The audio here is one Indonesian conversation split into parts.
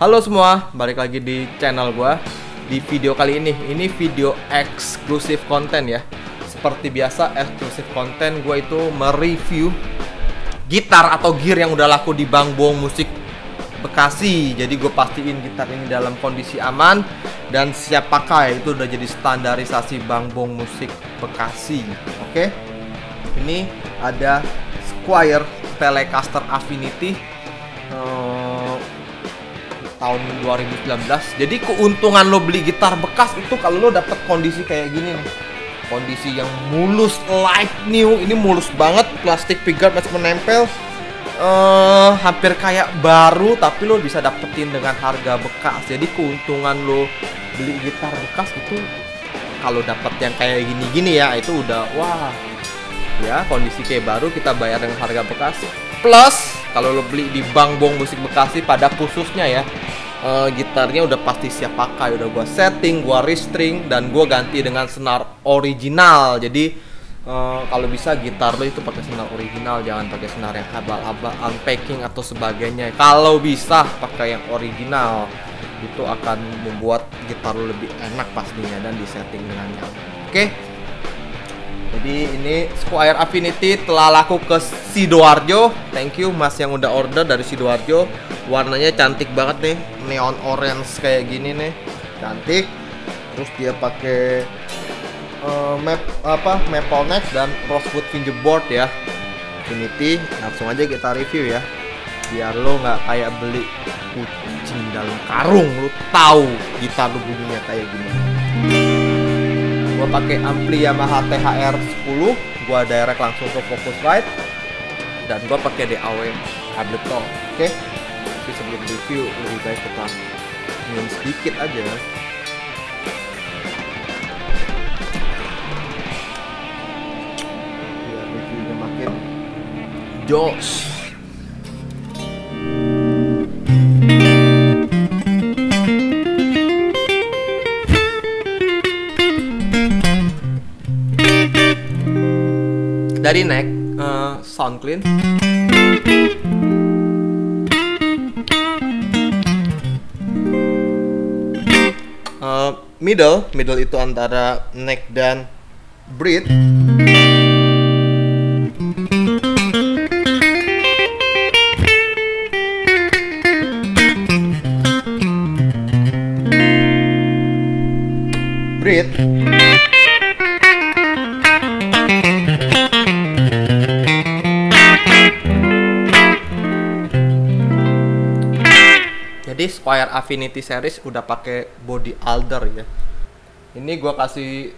Halo semua, balik lagi di channel gua. Di video kali ini, ini video eksklusif konten ya. Seperti biasa, eksklusif konten gua itu mereview gitar atau gear yang udah laku di Bang Bong Musik Bekasi. Jadi gue pastiin gitar ini dalam kondisi aman dan siap pakai. Itu udah jadi standarisasi Bang Bong Musik Bekasi. Oke. Ini ada Squire Telecaster Affinity eh, tahun 2019. Jadi keuntungan lo beli gitar bekas itu kalau lo dapet kondisi kayak gini nih. Kondisi yang mulus like new, ini mulus banget, plastik pickguard masih menempel. eh hampir kayak baru tapi lo bisa dapetin dengan harga bekas. Jadi keuntungan lo beli gitar bekas itu kalau dapet yang kayak gini-gini ya itu udah wah ya kondisi kayak baru kita bayar dengan harga bekas plus kalau lo beli di Bang Bong Musik Bekasi pada khususnya ya eh, gitarnya udah pasti siap pakai udah gua setting gua restring dan gua ganti dengan senar original. Jadi eh, kalau bisa gitar lo itu pakai senar original jangan pakai senar yang habal-habal unpacking atau sebagainya. Kalau bisa pakai yang original. Itu akan membuat gitar lo lebih enak pastinya dan disetting dengan oke? Jadi ini Squire Affinity telah laku ke Sidoarjo. Thank you Mas yang udah order dari Sidoarjo. Warnanya cantik banget nih, neon orange kayak gini nih. Cantik. Terus dia pakai eh, map apa? Maple neck dan rosewood fingerboard ya. Affinity. Langsung aja kita review ya. Biar lo nggak kayak beli kucing dalam karung, lo tahu gitar lo bunyinya kayak gimana gua pakai ampli Yamaha THR 10 gua direct langsung ke Focusrite dan gua pakai DAW Ableton oke tapi sebelum review lebih baik kita minum sedikit aja. Biar reviewnya makin jos. Dari neck. Eh, sound clean middle middle itu antara neck dan breed. Breed Jadi Squire Affinity series udah pakai body alder ya. Ini gua kasih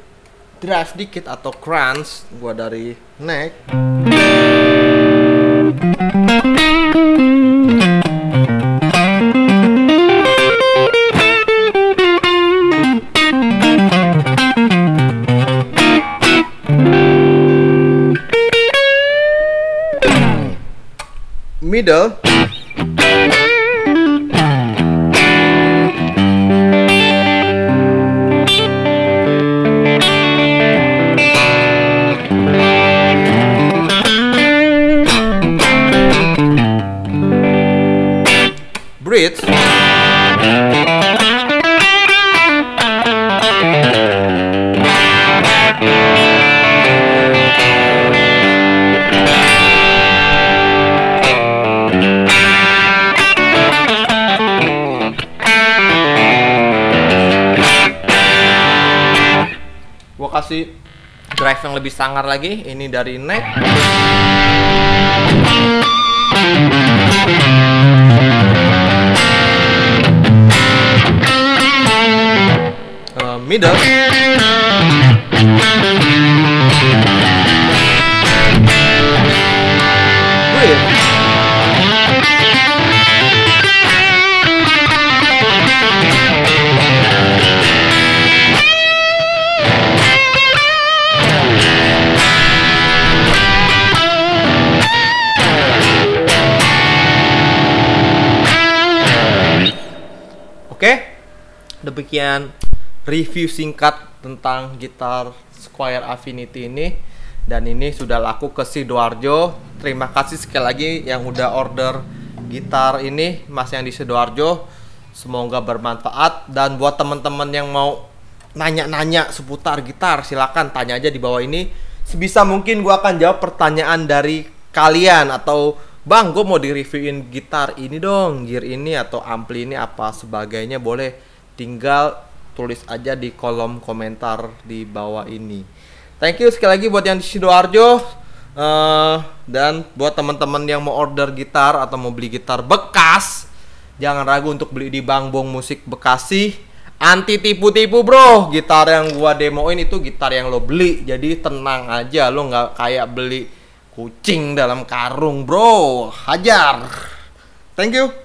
drive dikit atau crunch gua dari neck. Middle Bridge Gua kasih drive yang lebih sangar lagi. Ini dari neck middle. Oke, demikian review singkat tentang gitar Squire Affinity ini dan ini sudah laku ke Sidoarjo. Terima kasih sekali lagi yang udah order gitar ini Mas yang di Sidoarjo. Semoga bermanfaat dan buat teman-teman yang mau nanya-nanya seputar gitar, silakan tanya aja di bawah ini. Sebisa mungkin gua akan jawab pertanyaan dari kalian atau Bang, gue mau di-reviewin gitar ini dong, gear ini atau ampli ini apa sebagainya boleh tinggal tulis aja di kolom komentar di bawah ini. Thank you sekali lagi buat yang di Sidoarjo uh, dan buat teman-teman yang mau order gitar atau mau beli gitar bekas, jangan ragu untuk beli di Bang Bong Musik Bekasi. Anti tipu-tipu bro, gitar yang gua demoin itu gitar yang lo beli, jadi tenang aja, lo nggak kayak beli kucing dalam karung bro. Hajar. Thank you